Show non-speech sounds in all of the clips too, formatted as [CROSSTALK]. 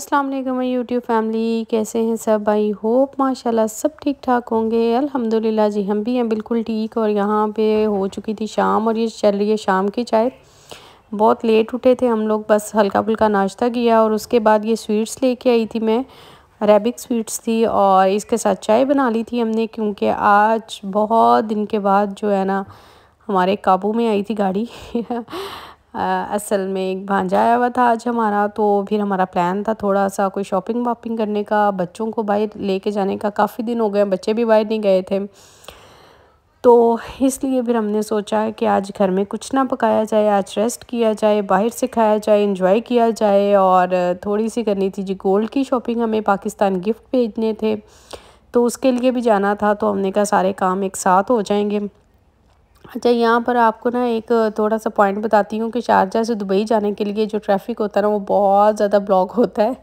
अस्सलाम वालेकुम YouTube family, कैसे हैं सब? आई होप माशाल्लाह सब ठीक ठाक होंगे। अल्हम्दुलिल्लाह जी, हम भी हैं बिल्कुल ठीक और यहाँ पे हो चुकी थी शाम और ये चल रही है शाम की चाय। बहुत लेट उठे थे हम लोग, बस हल्का फुल्का नाश्ता किया और उसके बाद ये स्वीट्स लेके आई थी मैं। अरेबिक स्वीट्स थी और इसके साथ चाय बना ली थी हमने, क्योंकि आज बहुत दिन के बाद जो है ना, हमारे काबू में आई थी गाड़ी। [LAUGHS] असल में एक भांजा आया हुआ था आज हमारा तो फिर हमारा प्लान था थोड़ा सा कोई शॉपिंग वॉपिंग करने का, बच्चों को बाहर लेके जाने का। काफ़ी दिन हो गए, बच्चे भी बाहर नहीं गए थे। तो इसलिए फिर हमने सोचा कि आज घर में कुछ ना पकाया जाए, आज रेस्ट किया जाए, बाहर से खाया जाए इंजॉय किया जाए और थोड़ी सी करनी थी जी गोल्ड की शॉपिंग हमें पाकिस्तान गिफ्ट भेजने थे। तो उसके लिए भी जाना था तो हमने कहा सारे काम एक साथ हो जाएँगे। अच्छा यहाँ पर आपको ना एक थोड़ा सा पॉइंट बताती हूँ कि शारजा से दुबई जाने के लिए जो ट्रैफ़िक होता है ना, वो बहुत ज़्यादा ब्लॉक होता है।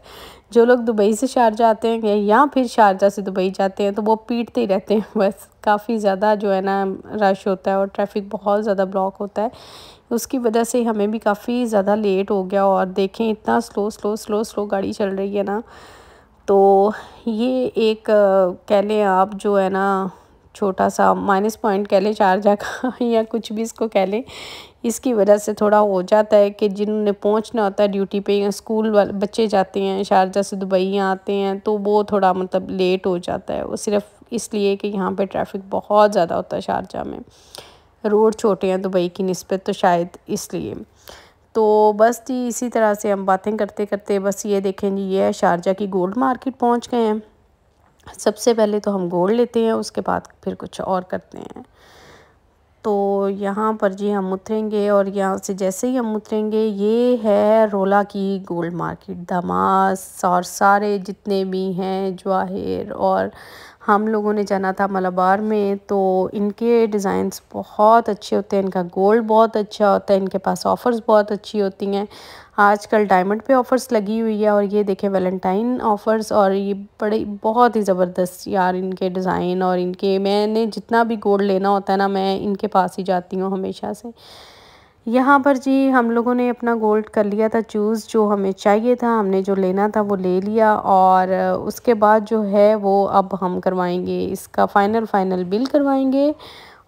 जो लोग दुबई से शारजा आते हैं या फिर शारजा से दुबई जाते हैं तो वो पीटते ही रहते हैं। [LAUGHS] बस काफ़ी ज़्यादा जो है ना रश होता है और ट्रैफ़िक बहुत ज़्यादा ब्लॉक होता है। उसकी वजह से हमें भी काफ़ी ज़्यादा लेट हो गया और देखें इतना स्लो स्लो स्लो स्लो गाड़ी चल रही है ना। तो ये एक कह लें आप जो है ना छोटा सा माइनस पॉइंट कह लें शारजा का या कुछ भी इसको कह लें, इसकी वजह से थोड़ा हो जाता है कि जिन्होंने पहुँचना होता है ड्यूटी पे, या स्कूल वाले, बच्चे जाते हैं शारजा से दुबई आते हैं तो वो थोड़ा मतलब लेट हो जाता है। वो सिर्फ़ इसलिए कि यहाँ पे ट्रैफ़िक बहुत ज़्यादा होता है शारजा में। रोड छोटे हैं दुबई की नस्बत तो शायद इसलिए। तो बस जी, इसी तरह से हम बातें करते करते बस ये देखें जी, ये है शारजा की गोल्ड मार्केट पहुँच गए हैं। सबसे पहले तो हम गोल्ड लेते हैं, उसके बाद फिर कुछ और करते हैं। तो यहाँ पर जी हम उतरेंगे और यहाँ से जैसे ही हम उतरेंगे, ये है रोला की गोल्ड मार्केट दमास और सारे जितने भी हैं, जवाहिर और हम लोगों ने जाना था मलाबार में तो इनके डिज़ाइंस बहुत अच्छे होते हैं, इनका गोल्ड बहुत अच्छा होता है, इनके पास ऑफ़र्स बहुत अच्छी होती हैं। आजकल डायमंड पे ऑफ़र्स लगी हुई है और ये देखें वैलेंटाइन ऑफ़र्स और ये बड़े, बहुत ही ज़बरदस्त यार इनके डिज़ाइन और इनके, मैंने जितना भी गोल्ड लेना होता है ना, मैं इनके पास ही जाती हूँ हमेशा से। यहाँ पर जी हम लोगों ने अपना गोल्ड कर लिया था चूज़ जो हमें चाहिए था, हमने जो लेना था वो ले लिया और उसके बाद जो है वो अब हम करवाएँगे, इसका फ़ाइनल फ़ाइनल बिल करवाएँगे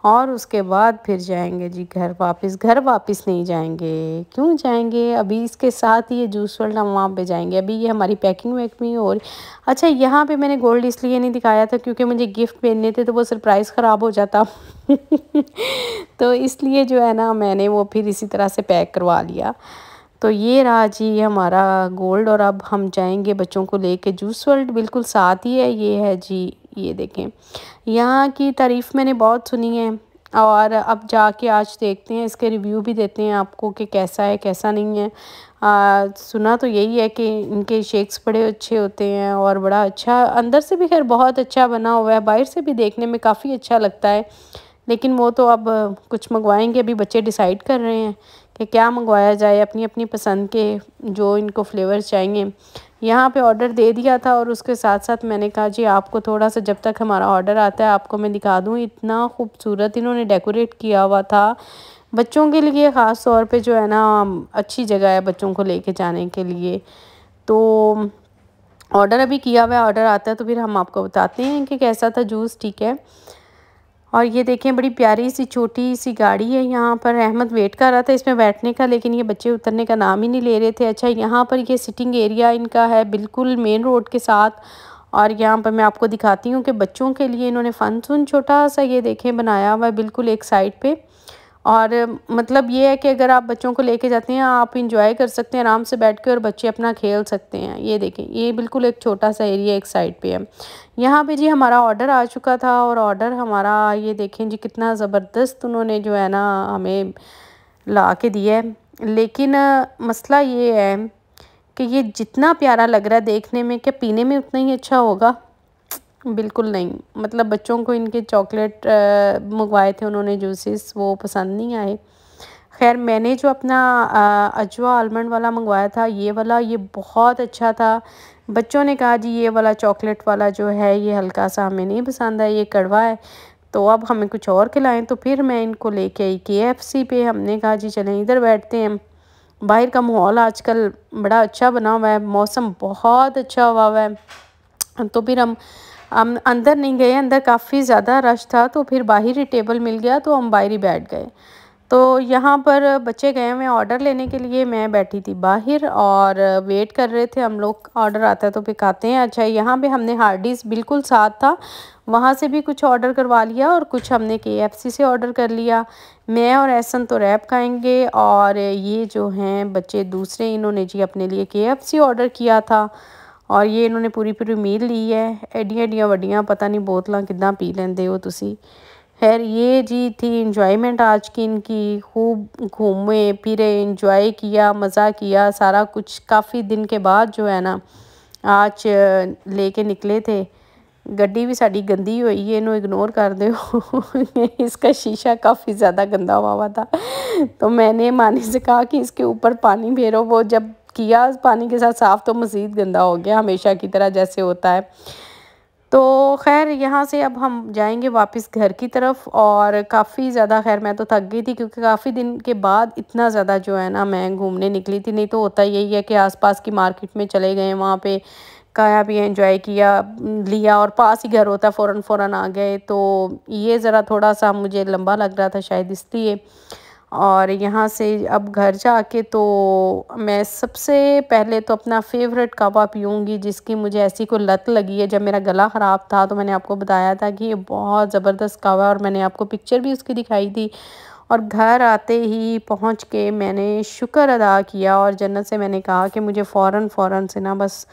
और उसके बाद फिर जाएँगे जी घर वापस। घर वापस नहीं जाएँगे। क्यों जाएँगे? अभी इसके साथ ही ये जूस वर्ल्ड हम वहाँ पे जाएँगे। अभी ये हमारी पैकिंग वैकिंग और अच्छा यहाँ पे मैंने गोल्ड इसलिए नहीं दिखाया था क्योंकि मुझे गिफ्ट पहनने थे तो वो सरप्राइज़ ख़राब हो जाता। [LAUGHS] तो इसलिए जो है ना, मैंने वो फिर इसी तरह से पैक करवा लिया। तो ये रहा जी हमारा गोल्ड और अब हम जाएँगे बच्चों को लेके। जूस वर्ल्ड बिल्कुल साथ ही है। ये है जी ये देखें। यहाँ की तारीफ़ मैंने बहुत सुनी है और अब जाके आज देखते हैं इसके रिव्यू भी देते हैं आपको कि कैसा है कैसा नहीं है। आ, सुना तो यही है कि इनके शेक्स बड़े अच्छे होते हैं और बड़ा अच्छा अंदर से भी खैर बहुत अच्छा बना हुआ है बाहर से भी देखने में काफ़ी अच्छा लगता है। लेकिन वो तो अब कुछ मंगवाएँगे अभी बच्चे डिसाइड कर रहे हैं कि क्या मंगवाया जाए अपनी अपनी पसंद के जो इनको फ्लेवर चाहिए। यहाँ पे ऑर्डर दे दिया था और उसके साथ साथ मैंने कहा, जी, आपको थोड़ा सा जब तक हमारा ऑर्डर आता है, आपको मैं दिखा दूँ, इतना खूबसूरत इन्होंने डेकोरेट किया हुआ था। बच्चों के लिए ख़ास तौर पे जो है ना, अच्छी जगह है बच्चों को लेके जाने के लिए। तो ऑर्डर अभी किया हुआ ऑर्डर आता है तो फिर हम आपको बताते हैं कि कैसा था जूस ठीक है? और ये देखें, बड़ी प्यारी सी, छोटी सी गाड़ी है यहाँ पर। अहमद वेट कर रहा था इसमें बैठने का, लेकिन ये बच्चे उतरने का नाम ही नहीं ले रहे थे। अच्छा यहाँ पर ये सिटिंग एरिया इनका है, बिल्कुल मेन रोड के साथ। और यहाँ पर मैं आपको दिखाती हूँ कि बच्चों के लिए इन्होंने फन सुन छोटा सा ये देखें, बनाया हुआ है बिल्कुल एक साइड पर और मतलब ये है कि अगर आप बच्चों को लेके जाते हैं, आप इंजॉय कर सकते हैं, आराम से बैठ के और बच्चे अपना खेल सकते हैं। ये देखें, ये बिल्कुल एक छोटा सा एरिया एक साइड पे है। यहाँ पे जी हमारा ऑर्डर आ चुका था और ऑर्डर हमारा, ये देखें जी कितना ज़बरदस्त उन्होंने जो है ना हमें ला के दिया है। लेकिन मसला ये है कि ये जितना प्यारा लग रहा है देखने में क्या पीने में उतना ही अच्छा होगा। बिल्कुल नहीं। मतलब बच्चों को इनके चॉकलेट मंगवाए थे, उन्होंने जूसेस, वो पसंद नहीं आए। खैर, मैंने जो अपना अजवा आलमंड वाला मंगवाया था, ये वाला ये बहुत अच्छा था। बच्चों ने कहा, जी, ये वाला चॉकलेट वाला जो है, ये हल्का सा हमें नहीं पसंद है, ये कड़वा है। तो अब हमें कुछ और खिलाएँ तो फिर मैं इनको लेके आई के एफ़ सी पे। हमने कहा, जी, चलें, इधर बैठते हैं बाहर का माहौल आजकल बड़ा अच्छा बना हुआ है, मौसम बहुत अच्छा हुआ हुआ है। तो फिर हम हम अंदर नहीं गए, अंदर काफ़ी ज़्यादा रश था तो फिर बाहर ही टेबल मिल गया तो हम बाहर ही बैठ गए। तो यहाँ पर बच्चे गए हुए ऑर्डर लेने के लिए मैं बैठी थी बाहर और वेट कर रहे थे, हम लोग ऑर्डर आता है तो फिर खाते हैं। अच्छा यहाँ पे हमने हार्डीज़ बिल्कुल साथ था, वहाँ से भी कुछ ऑर्डर करवा लिया और कुछ हमने के से ऑर्डर कर लिया। मैं और एहसन तो रैप खाएँगे और ये जो हैं बच्चे दूसरे, इन्होंने जी अपने लिए के ऑर्डर किया था। और ये इन्होंने पूरी पूरी मील ली है। एडियाँ एडियाँ वड्डियाँ, पता नहीं बोतल किदा पी लेंगे हो तुसी। खैर, ये जी थी इंजॉयमेंट आज की इनकी। खूब घूमे, फिरे इंजॉय किया, मज़ा किया, सारा कुछ काफ़ी दिन के बाद जो है ना, आज लेके निकले थे। गड्डी भी साड़ी गंदी हुई है, इन्हों इग्नोर कर दो [LAUGHS] इसका शीशा काफ़ी ज़्यादा गंदा हुआ हुआ था। तो मैंने मानी से कहा कि इसके ऊपर पानी फेरो, वो जब किया, पानी के साथ साफ़ तो मज़ीद गंदा हो गया हमेशा की तरह जैसे होता है। तो खैर, यहाँ से अब हम जाएँगे वापस घर की तरफ़ और काफ़ी ज़्यादा, खैर मैं तो थक गई थी क्योंकि काफ़ी दिन के बाद इतना ज़्यादा जो है ना मैं घूमने निकली थी। नहीं तो होता यही है कि आसपास की मार्केट में चले गए, वहाँ पे खाया भी एंजॉय किया, लिया और पास ही घर होता फ़ौरन फ़ौर आ गए। तो ये ज़रा थोड़ा सा मुझे लंबा लग रहा था शायद, इसलिए और यहाँ से अब घर जाके तो मैं सबसे पहले तो अपना फेवरेट कावा पीऊँगी, जिसकी मुझे ऐसी कोई लत लगी है। जब मेरा गला ख़राब था तो मैंने आपको बताया था कि ये बहुत ज़बरदस्त कावा और मैंने आपको पिक्चर भी उसकी दिखाई थी और घर आते ही पहुँच के मैंने शुक्र अदा किया और जन्नत से मैंने कहा कि मुझे फ़ौर फ़ौर से ना बस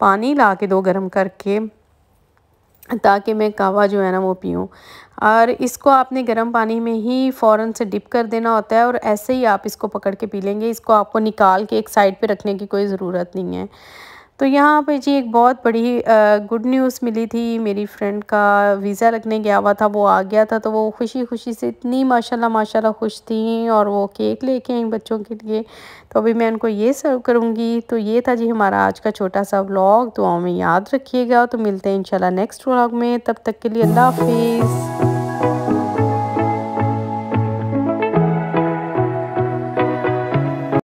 पानी ला के दो गर्म करके ताकि मैं कावा जो है ना वो पीऊँ। और इसको आपने गर्म पानी में ही फ़ौरन से डिप कर देना होता है और ऐसे ही आप इसको पकड़ के पी लेंगे। इसको आपको निकाल के एक साइड पे रखने की कोई ज़रूरत नहीं है। तो यहाँ पे जी एक बहुत बड़ी गुड न्यूज़ मिली थी मेरी फ्रेंड का। वीज़ा लगने गया हुआ था, वो आ गया था तो वो खुशी खुशी से इतनी माशाल्लाह माशाल्लाह खुश थी और वो केक लेके आई बच्चों के लिए। तो अभी मैं उनको ये सर्व करूँगी। तो ये था जी हमारा आज का छोटा सा व्लॉग तो हमें याद रखिएगा। तो मिलते हैं इंशाल्लाह नेक्स्ट व्लॉग में। तब तक के लिए अल्लाह हाफिज़।